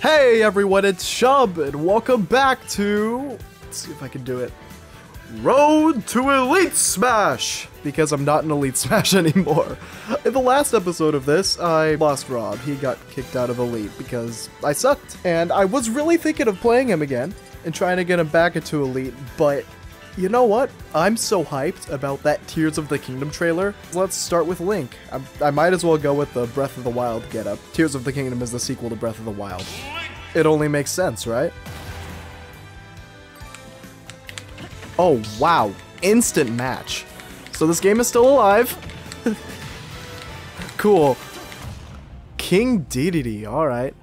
Hey everyone, it's Shubb, and welcome back to... Let's see if I can do it. Road to Elite Smash! Because I'm not in Elite Smash anymore. In the last episode of this, I lost Rob. He got kicked out of Elite because I sucked. And I was really thinking of playing him again and trying to get him back into Elite, but you know what? I'm so hyped about that Tears of the Kingdom trailer. Let's start with Link. I, I might as well go with the Breath of the Wild getup. Tears of the Kingdom is the sequel to Breath of the Wild. It only makes sense, right? Oh, wow. Instant match. So this game is still alive. cool. King Dedede, alright.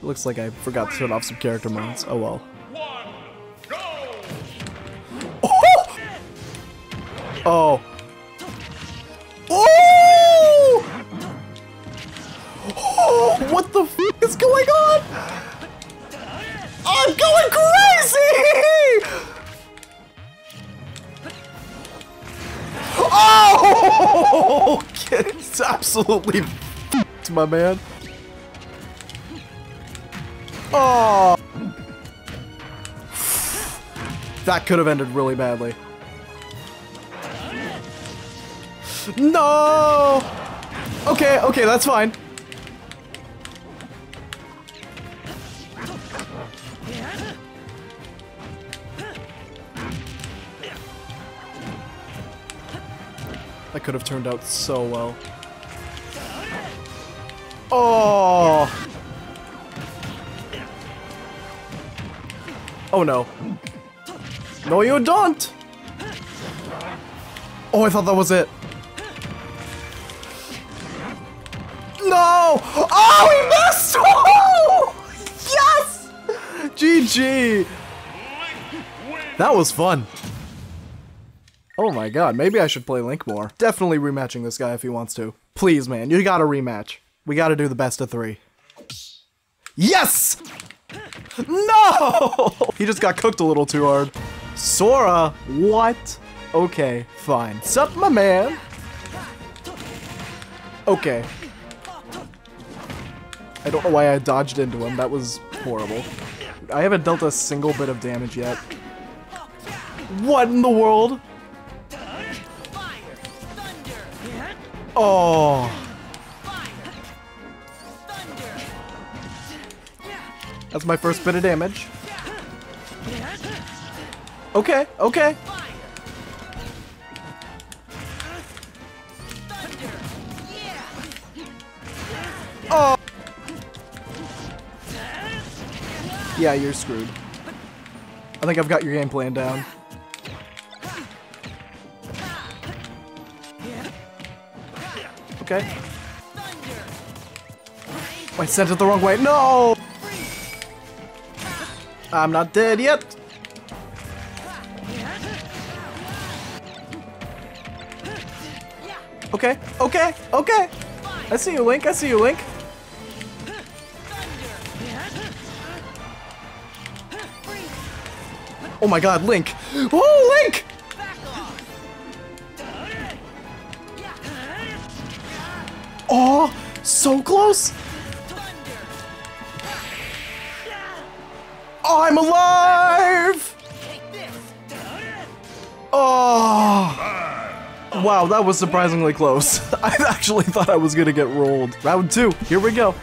Looks like I forgot to turn off some character mods. Oh well. Oh! Oh! Oh! What the f is going on? I'm going crazy! Oh! It's absolutely f***ed, my man. Oh! That could have ended really badly. No! Okay, okay, that's fine. That could have turned out so well. Oh! Oh no. No, you don't! Oh, I thought that was it. No! Oh, he missed! Oh! Yes! GG! That was fun. Oh my god, maybe I should play Link more. Definitely rematching this guy if he wants to. Please, man, you gotta rematch. We gotta do the best of three. Yes! No! He just got cooked a little too hard. Sora, what? Okay, fine. Sup, my man? Okay. I don't know why I dodged into him. That was horrible. I haven't dealt a single bit of damage yet. What in the world? Oh. That's my first bit of damage. Okay, okay. Yeah, you're screwed. I think I've got your game plan down. Okay. Oh, I sent it the wrong way. No! I'm not dead yet. Okay, okay, okay. I see you, Link. I see you, Link. Oh my god, Link! Oh, Link! Oh, so close! Oh, I'm alive! Oh! Wow, that was surprisingly close. I actually thought I was gonna get rolled. Round two, here we go.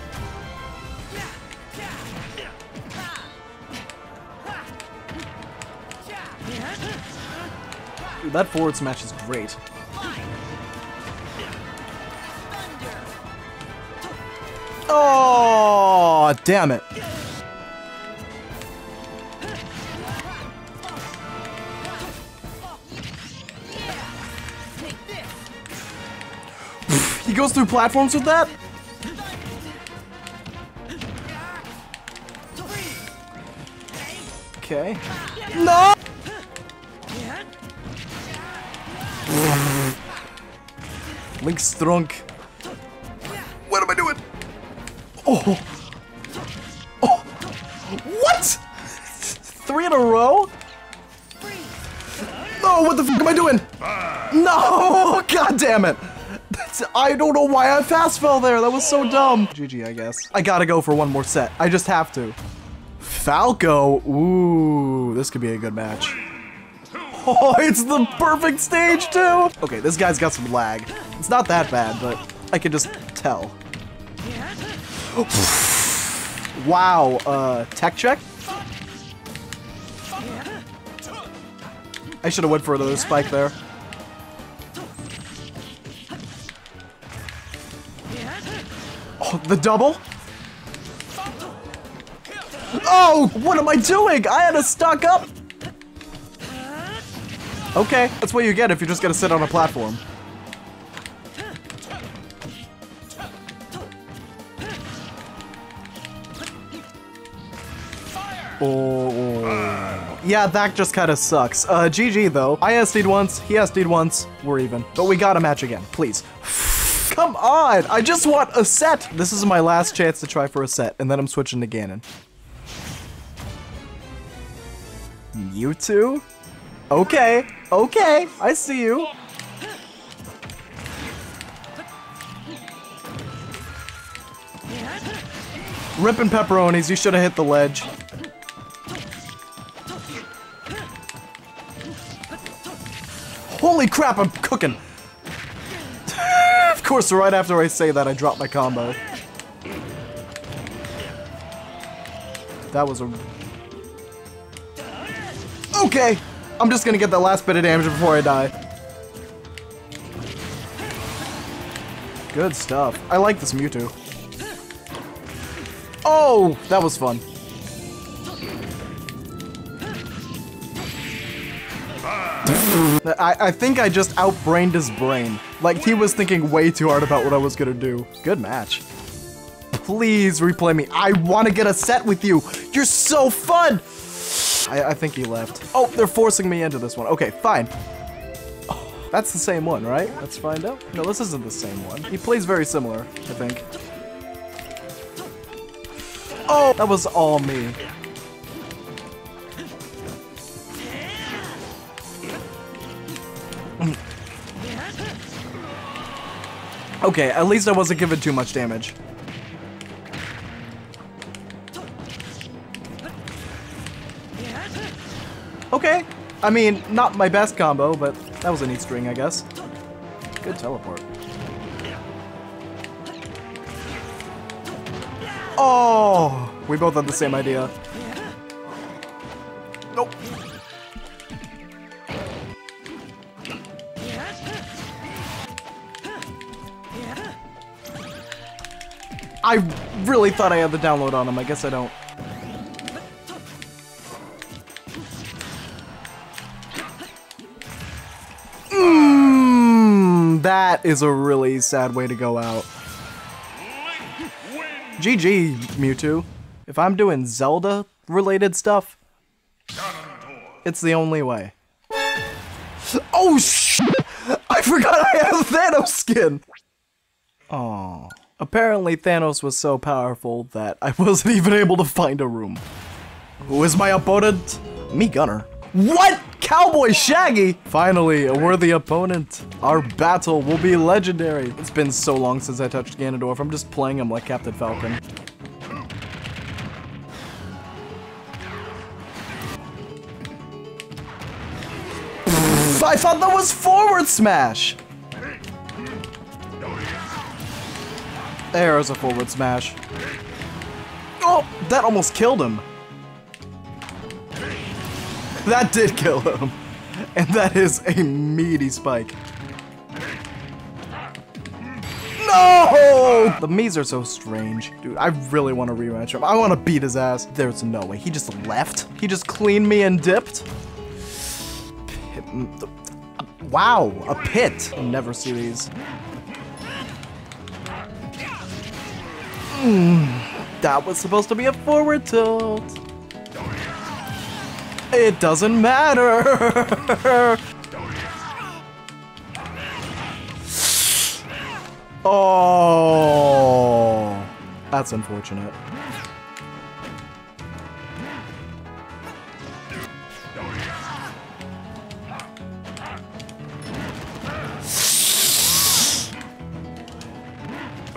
That forward smash is great. Oh, damn it. he goes through platforms with that? Okay. No! Link's drunk. What am I doing? Oh. Oh. What? Three in a row? No, what the fuck am I doing? No! God damn it! What? I don't know why I fast fell there. That was so dumb. GG, I guess. I gotta go for one more set. I just have to. Falco. Ooh, this could be a good match. Oh, it's the perfect stage too. Okay, this guy's got some lag. It's not that bad, but I can just tell. wow, uh, tech check? I should have went for another spike there. Oh, the double? Oh, what am I doing? I had to stock up. Okay, that's what you get if you're just gonna sit on a platform. Oh. Yeah, that just kind of sucks. Uh, GG though. I SD'd once, he SD'd once, we're even. But we got a match again, please. Come on, I just want a set. This is my last chance to try for a set, and then I'm switching to Ganon. Mewtwo? Okay, okay, I see you. Ripping pepperonis, you should have hit the ledge. Holy crap, I'm cooking. of course, right after I say that, I drop my combo. That was a... Okay! I'm just gonna get that last bit of damage before I die. Good stuff. I like this Mewtwo. Oh! That was fun. I, I think I just outbrained his brain. Like, he was thinking way too hard about what I was gonna do. Good match. Please replay me. I want to get a set with you. You're so fun. I, I think he left. Oh, they're forcing me into this one. Okay, fine. Oh, that's the same one, right? Let's find out. No, this isn't the same one. He plays very similar, I think. Oh, that was all me. Okay, at least I wasn't given too much damage. I mean, not my best combo, but that was a neat string, I guess. Good teleport. Oh! We both had the same idea. Nope. I really thought I had the download on him. I guess I don't. Is a really sad way to go out. GG, Mewtwo. If I'm doing Zelda-related stuff, it's the only way. Oh, sh! I forgot I have Thanos skin! Oh. Apparently Thanos was so powerful that I wasn't even able to find a room. Who is my opponent? Mii Gunner. What? Cowboy Shaggy! Finally, a worthy opponent. Our battle will be legendary. It's been so long since I touched Ganondorf, I'm just playing him like Captain Falcon. I thought that was forward smash! There's a forward smash. Oh, that almost killed him. That did kill him. And that is a meaty spike. No! The Miis are so strange. Dude, I really want to rematch him. I want to beat his ass. There's no way. He just left? He just cleaned me and dipped? Wow, a pit. Never see these. Hmm, that was supposed to be a forward tilt. It doesn't matter. oh, that's unfortunate.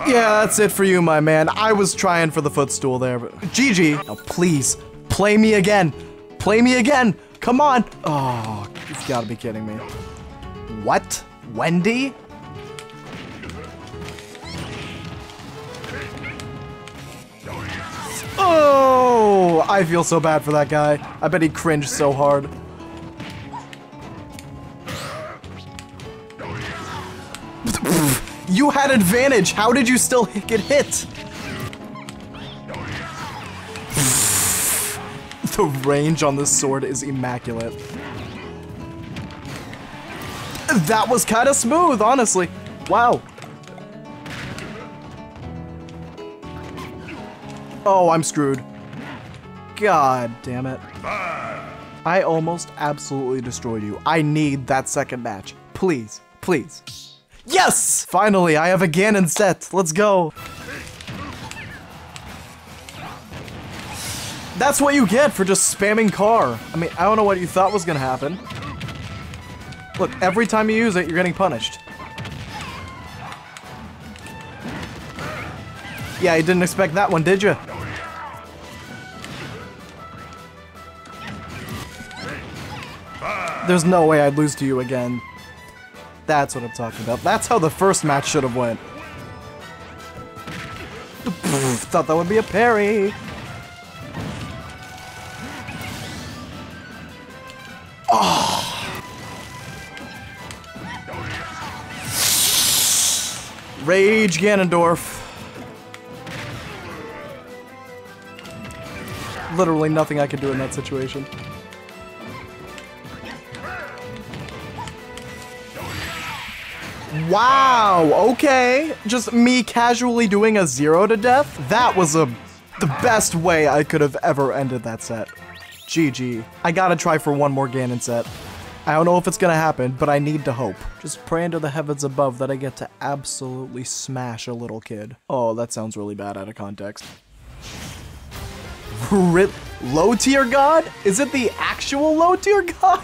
Yeah, that's it for you, my man. I was trying for the footstool there, but GG. Now, please, play me again. Play me again. Come on. Oh, you've got to be kidding me. What? Wendy? Oh, I feel so bad for that guy. I bet he cringed so hard. You had advantage. How did you still get hit? The range on this sword is immaculate. That was kind of smooth, honestly. Wow. Oh, I'm screwed. God damn it. I almost absolutely destroyed you. I need that second match. Please, please. Yes! Finally, I have a Ganon set. Let's go. That's what you get for just spamming car. I mean, I don't know what you thought was gonna happen. Look, every time you use it, you're getting punished. Yeah, you didn't expect that one, did you? There's no way I'd lose to you again. That's what I'm talking about. That's how the first match should have went. Thought that would be a parry. Rage Ganondorf. Literally nothing I could do in that situation. Wow, okay. Just me casually doing a zero to death? That was a the best way I could have ever ended that set. GG. I gotta try for one more Ganon set. I don't know if it's gonna happen, but I need to hope. Just pray into the heavens above that I get to absolutely smash a little kid. Oh, that sounds really bad out of context. Rip low tier god? Is it the actual low tier god?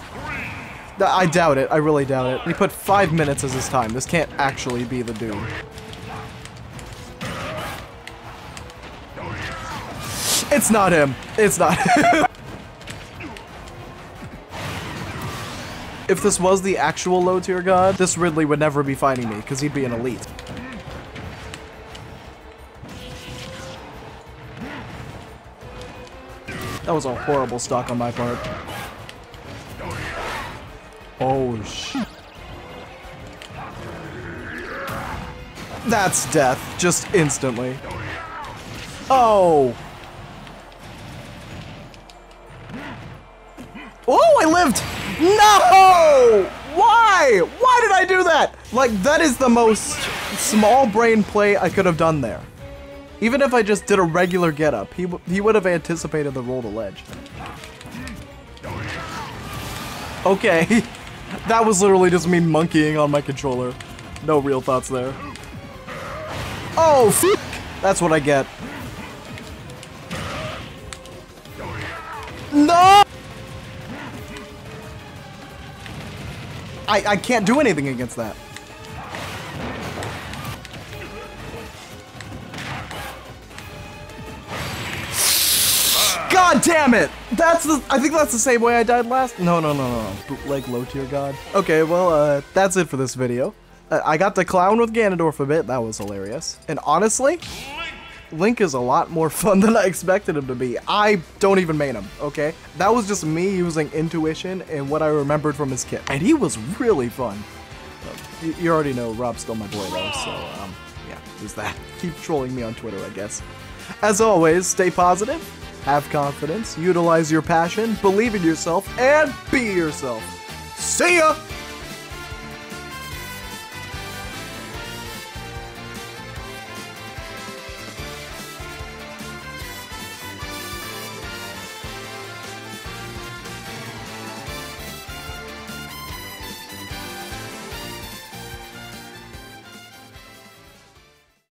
I doubt it. I really doubt it. He put five minutes as his time. This can't actually be the Doom. It's not him. It's not if this was the actual low tier god, this Ridley would never be fighting me because he'd be an elite. That was a horrible stock on my part. Oh, shit. That's death, just instantly. Oh! Oh, I lived! No! Why? Why did I do that? Like, that is the most small brain play I could have done there. Even if I just did a regular getup, he, he would have anticipated the roll to ledge. Okay. That was literally just me monkeying on my controller. No real thoughts there. Oh, That's what I get. I, I can't do anything against that. God damn it! That's the- I think that's the same way I died last- No, no, no, no. Bootleg low tier god. Okay, well, uh, that's it for this video. Uh, I got to clown with Ganondorf a bit. That was hilarious. And honestly, Link is a lot more fun than I expected him to be. I don't even main him, okay? That was just me using intuition and what I remembered from his kit. And he was really fun. Uh, you, already know R.O.B.'s still my boy though, so um, yeah, there's that. Keep trolling me on Twitter, I guess. As always, stay positive, have confidence, utilize your passion, believe in yourself, and be yourself. See ya!